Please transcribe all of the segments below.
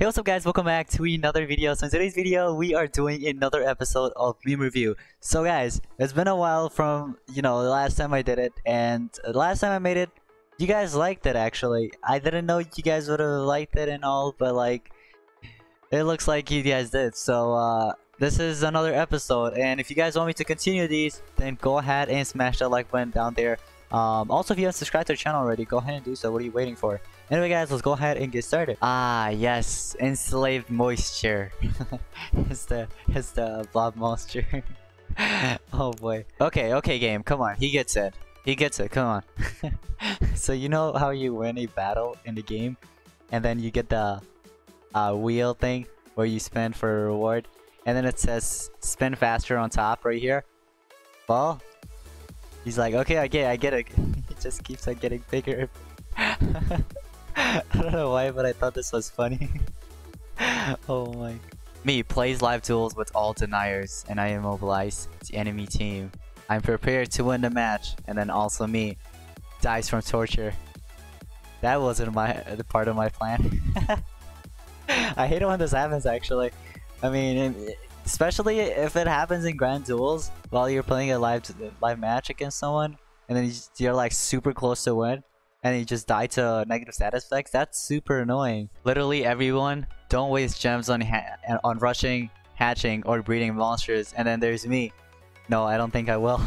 Hey what's up guys, welcome back to another video. So in today's video, we are doing another episode of Meme Review. So guys, it's been a while from, you know, the last time I did it, and the last time I made it, you guys liked it actually. I didn't know you guys would have liked it and all, but like, it looks like you guys did. So uh, this is another episode, and if you guys want me to continue these, then go ahead and smash that like button down there. Um, also, if you haven't subscribed to the channel already, go ahead and do so. What are you waiting for? Anyway, guys, let's go ahead and get started. Ah, yes, enslaved moisture. it's the it's the blob monster. oh boy. Okay, okay, game. Come on, he gets it. He gets it. Come on. so you know how you win a battle in the game, and then you get the uh, wheel thing where you spin for a reward, and then it says spin faster on top right here. Well, He's like, okay, I get, it, I get it. he just keeps on getting bigger. I don't know why, but I thought this was funny. oh my. Me plays live duels with all deniers, and I immobilize the enemy team. I'm prepared to win the match, and then also me dies from torture. That wasn't my the part of my plan. I hate it when this happens. Actually, I mean, especially if it happens in grand duels while you're playing a live live match against someone and then you're like super close to win and you just die to negative status effects that's super annoying. Literally everyone don't waste gems on on rushing hatching or breeding monsters and then there's me. No i don't think i will.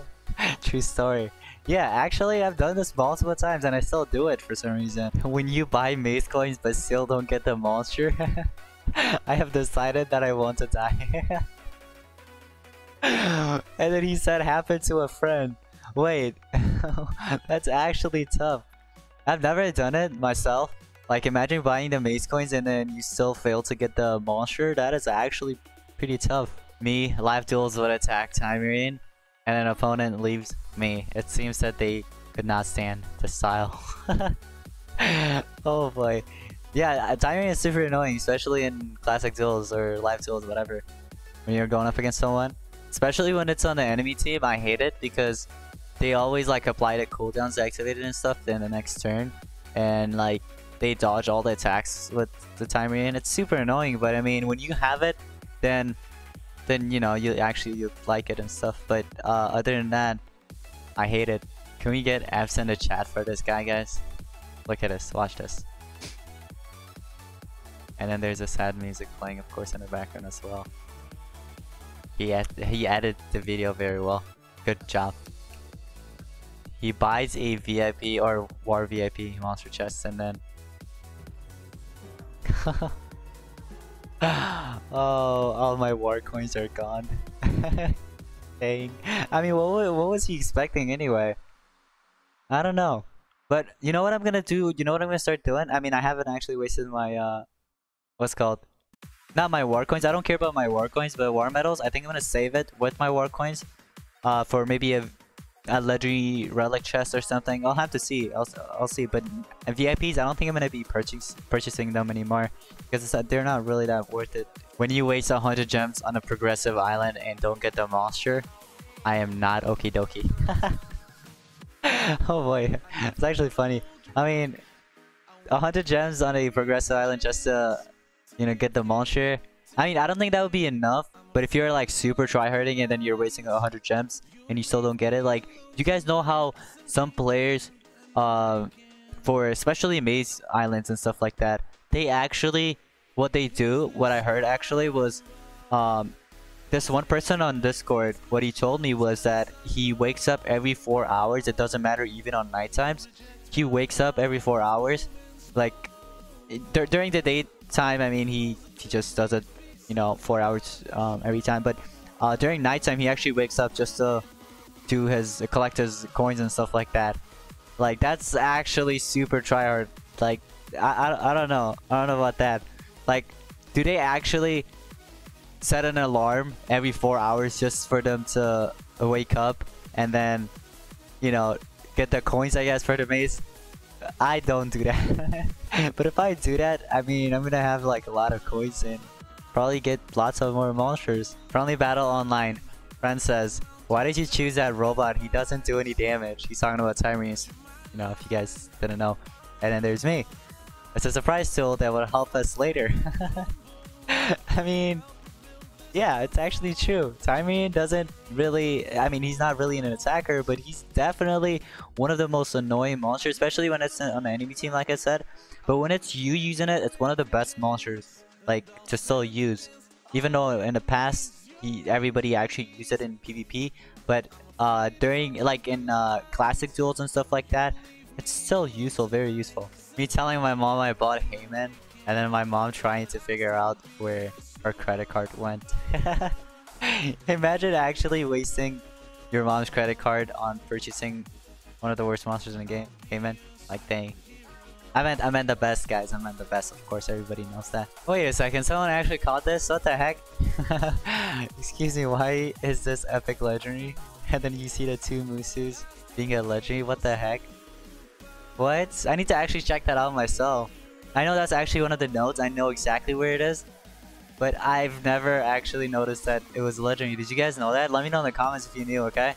True story. Yeah actually i've done this multiple times and i still do it for some reason. When you buy maze coins but still don't get the monster I have decided that I want to die. and then he said happened to a friend. Wait, that's actually tough. I've never done it myself. Like imagine buying the maze coins and then you still fail to get the monster. That is actually pretty tough. Me, live duels would attack Timerion and an opponent leaves me. It seems that they could not stand the style. oh boy. Yeah, timing is super annoying, especially in classic duels or live duels, whatever. When you're going up against someone, especially when it's on the enemy team, I hate it because they always like apply the cooldowns activated and stuff in the next turn, and like they dodge all the attacks with the timer in. It's super annoying, but I mean, when you have it, then then you know you actually you like it and stuff. But uh, other than that, I hate it. Can we get in the chat for this guy, guys? Look at this. Watch this. And then there's a sad music playing, of course, in the background as well. He, he added the video very well. Good job. He buys a VIP or War VIP monster chest and then... oh, all my war coins are gone. Dang. I mean, what, what was he expecting anyway? I don't know. But you know what I'm gonna do? You know what I'm gonna start doing? I mean, I haven't actually wasted my uh, what's called not my war coins. I don't care about my war coins, but war medals. I think I'm gonna save it with my war coins, uh, for maybe a, a legendary relic chest or something. I'll have to see. I'll I'll see. But VIPs, I don't think I'm gonna be purchasing purchasing them anymore because they're not really that worth it. When you waste hundred gems on a progressive island and don't get the monster, I am not okie dokie. oh boy, it's actually funny. I mean, 100 gems on a progressive island just to you know, get the monster. I mean, I don't think that would be enough. But if you're like super tryharding and then you're wasting 100 gems and you still don't get it, like, you guys know how some players, uh, for especially maze islands and stuff like that, they actually, what they do, what I heard actually was, um, this one person on Discord, what he told me was that he wakes up every four hours. It doesn't matter even on night times. He wakes up every four hours, like during the day time, I mean, he, he just does it, you know, four hours um, every time. But uh, during nighttime, he actually wakes up just to do his collect his coins and stuff like that. Like that's actually super tryhard. Like I, I, I don't know. I don't know about that. Like, do they actually set an alarm every four hours just for them to wake up and then, you know, get the coins? I guess for the maze. I don't do that. but if I do that, I mean, I'm gonna have like a lot of coins and probably get lots of more monsters. Friendly battle online. Friend says, why did you choose that robot? He doesn't do any damage. He's talking about Tyrese, you know, if you guys didn't know. And then there's me. It's a surprise tool that will help us later. I mean, yeah, it's actually true. Timerion doesn't really, I mean, he's not really an attacker, but he's definitely one of the most annoying monsters, especially when it's on the enemy team, like I said. But when it's you using it, it's one of the best monsters, like, to still use. Even though in the past, he, everybody actually used it in PvP, but uh, during, like, in uh, classic duels and stuff like that, it's still useful, very useful. Me telling my mom I bought Heyman, and then my mom trying to figure out where her credit card went. Imagine actually wasting your mom's credit card on purchasing one of the worst monsters in the game. Heyman, like dang. I meant I meant the best guys, I meant the best of course everybody knows that. Wait a second, someone actually caught this? What the heck? Excuse me, why is this epic legendary? And then you see the two Musus being a legendary, what the heck? What? I need to actually check that out myself. I know that's actually one of the notes, I know exactly where it is. But I've never actually noticed that it was legendary. Did you guys know that? Let me know in the comments if you knew, okay?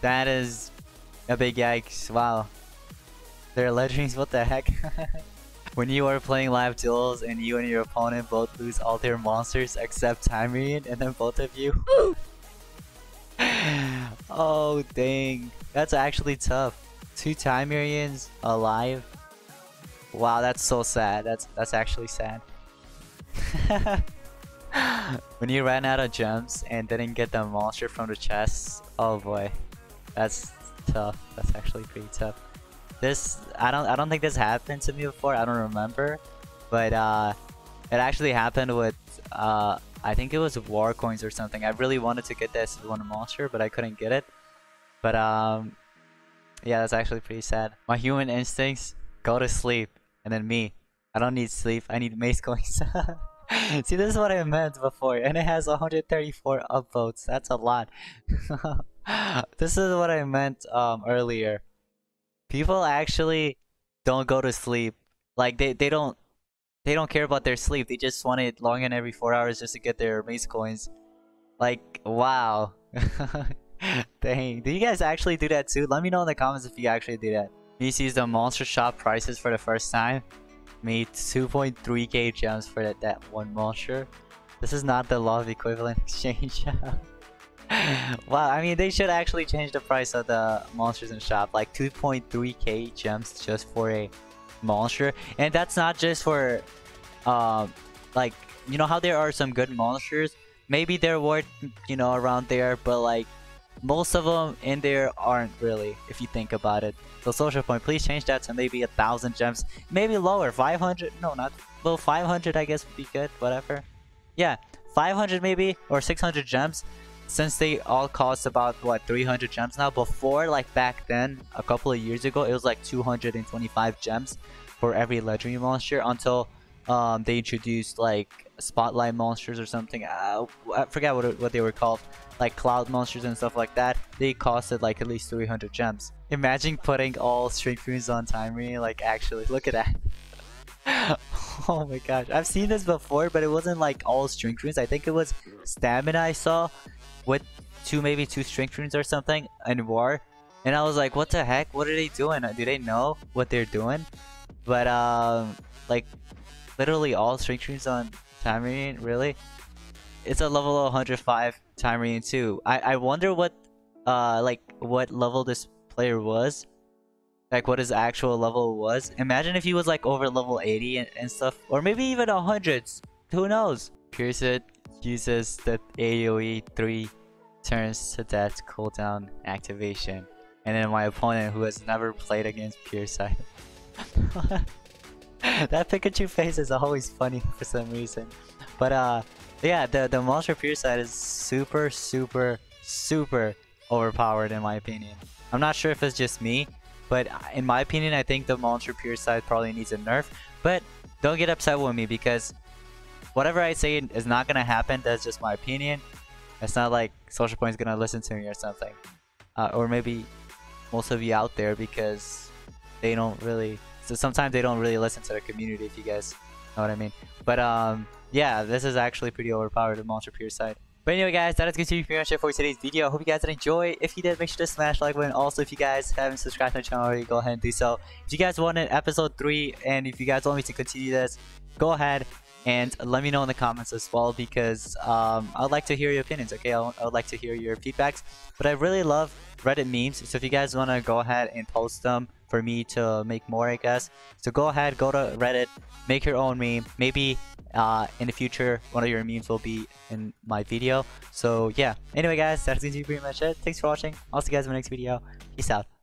That is a big yikes. Wow. They're legendaries, what the heck? when you are playing live duels and you and your opponent both lose all their monsters except Timerion and then both of you. oh dang. That's actually tough two Timerions alive. Wow, that's so sad. That's that's actually sad. when you ran out of gems and didn't get the monster from the chest, oh boy, that's tough. That's actually pretty tough. This I don't I don't think this happened to me before. I don't remember, but uh, it actually happened with uh, I think it was war coins or something. I really wanted to get this one monster, but I couldn't get it. But um, yeah, that's actually pretty sad. My human instincts go to sleep, and then me. I don't need sleep. I need maze coins. See, this is what I meant before, and it has 134 upvotes. That's a lot. this is what I meant um, earlier. People actually don't go to sleep. Like they, they don't they don't care about their sleep. They just want it long in every four hours just to get their maze coins. Like wow. Dang, do you guys actually do that too? Let me know in the comments if you actually do that. Me sees the monster shop prices for the first time. Made 2.3k gems for that, that one monster. This is not the law of equivalent exchange. wow, I mean they should actually change the price of the monsters in shop. Like 2.3k gems just for a monster. And that's not just for um like you know how there are some good monsters maybe they're worth you know around there but like most of them in there aren't really, if you think about it. So social point, please change that to maybe a thousand gems, maybe lower, 500. No, not well, 500. I guess would be good. Whatever. Yeah, 500 maybe or 600 gems, since they all cost about what 300 gems now. Before, like back then, a couple of years ago, it was like 225 gems for every legendary monster until um, they introduced like spotlight monsters or something. Uh, I forget what, what they were called. Like cloud monsters and stuff like that. They costed like at least 300 gems. Imagine putting all strength runes on Timeri. Like actually, look at that. oh my gosh. I've seen this before, but it wasn't like all strength runes. I think it was stamina I saw with two, maybe two strength runes or something in war. And I was like, what the heck? What are they doing? Do they know what they're doing? But um, like literally all strength runes on Timerion, really? It's a level 105 time Timerion too. I, I wonder what uh like what level this player was. Like what his actual level was. Imagine if he was like over level 80 and, and stuff. Or maybe even a hundreds. Who knows? Pierceit uses the AoE 3 turns to death cooldown activation. And then my opponent who has never played against Pierceit. that Pikachu face is always funny for some reason. But uh, yeah, the the monster side is super, super, super overpowered in my opinion. I'm not sure if it's just me, but in my opinion, I think the monster side probably needs a nerf. But don't get upset with me because whatever I say is not gonna happen. That's just my opinion. It's not like Social Point's gonna listen to me or something, uh, or maybe most of you out there because they don't really so sometimes they don't really listen to the community if you guys know what I mean. But um, yeah, this is actually pretty overpowered, the Monster Pierceit. But But anyway, guys, that is going to be pretty much it for today's video. I hope you guys did enjoy. If you did, make sure to smash the like button. Also, if you guys haven't subscribed to my channel already, go ahead and do so. If you guys wanted episode 3 and if you guys want me to continue this, go ahead and let me know in the comments as well because um, I would like to hear your opinions, okay? I would like to hear your feedbacks. But I really love Reddit memes, so if you guys want to go ahead and post them for me to make more, I guess. So go ahead, go to Reddit, make your own meme. Maybe uh, in the future, one of your memes will be in my video. So yeah. Anyway, guys, that's to be pretty much it. Thanks for watching. I'll see you guys in my next video. Peace out.